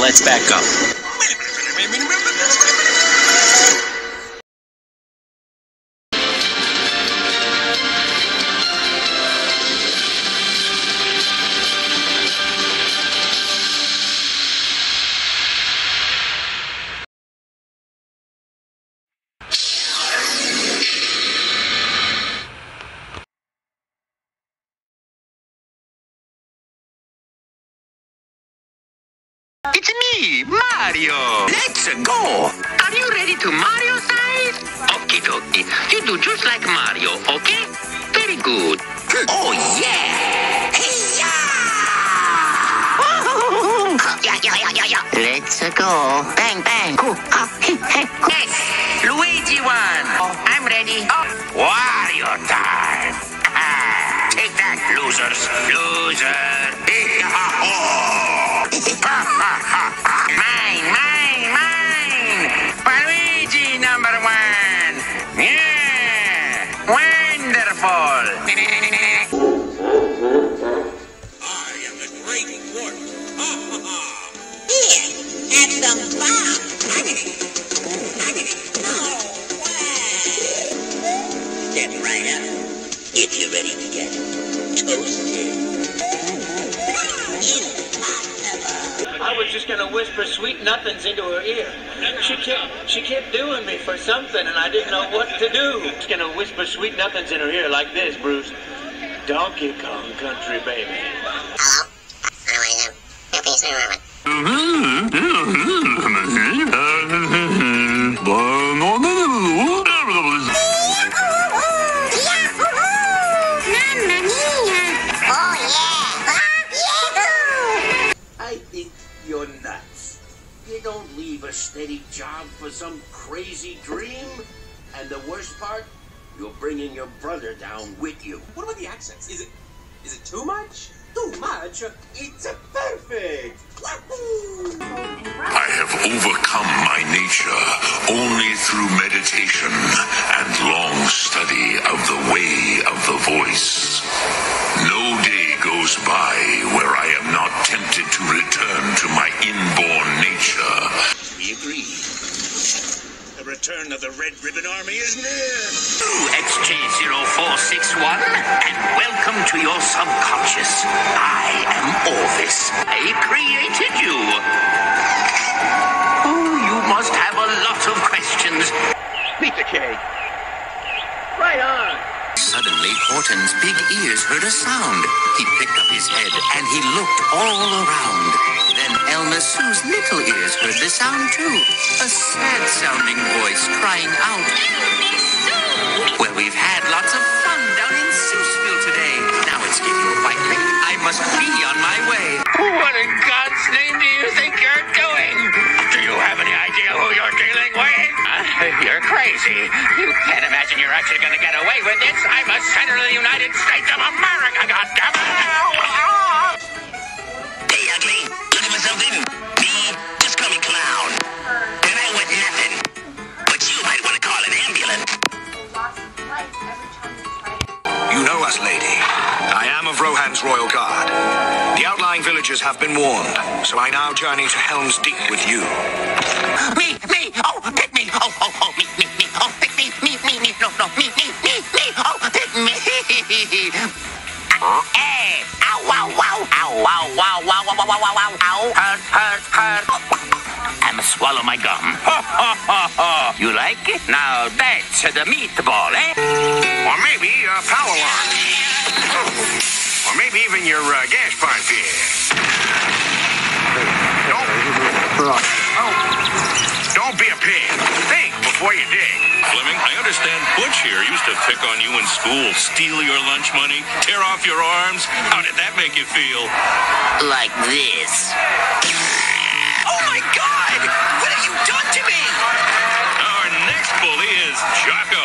Let's back up. It's me, Mario. Let's go. Are you ready to Mario size? Okie dokie. You do just like Mario, okay? Very good. Oh, yeah. Yeah, yeah. Let's go. Bang, bang. Wonderful. I am the great dwarf. Here, have some fun. I gonna whisper sweet nothings into her ear. She kept she kept doing me for something, and I didn't know what to do. Just gonna whisper sweet nothings in her ear like this, Bruce. Donkey Kong Country Baby. Hello? How leave a steady job for some crazy dream. And the worst part, you're bringing your brother down with you. What about the accents? Is it is it too much? Too much? It's perfect. I have overcome my nature only through meditation return of the Red Ribbon Army is near. XJ0461, and welcome to your subconscious. I am Orvus. I created you. Oh, you must have a lot of questions. Pizza cake. Right on. Suddenly, Horton's big ears heard a sound. He picked up his head and he looked all around. Then Elma Sue's little ears heard the sound too. A sad sounding voice crying out. Well, we've had lots of fun down in Seussville today. Now it's getting quite late. I must be on my way. What in God's name do you think you're doing? Do you have any idea who you're dealing with? Uh, you're crazy. You can't imagine you're actually going to get away with this. I'm a senator of the United States of America, goddammit! Of Rohan's royal guard. The outlying villagers have been warned, so I now journey to Helm's Deep with you. Me, me, oh, pick me, oh, oh, oh, me, me, me, oh, pick me, me, me, me, no, no, me, me, me, me, oh, pick me. Hey, ow, wow, wow, ow, wow, wow, wow, wow, wow, wow, wow, ow, hurt, hurt, hurt. I'ma swallow my gum. Ha, ha, ha, ha. You like it? Now that's the meatball, eh? Or maybe a power line your uh, gas pipe here. Don't, oh. don't be a pig. Think before you dig. Fleming, I understand Butch here used to pick on you in school, steal your lunch money, tear off your arms. How did that make you feel? Like this. Oh my God! What have you done to me? Our next bully is Jocko.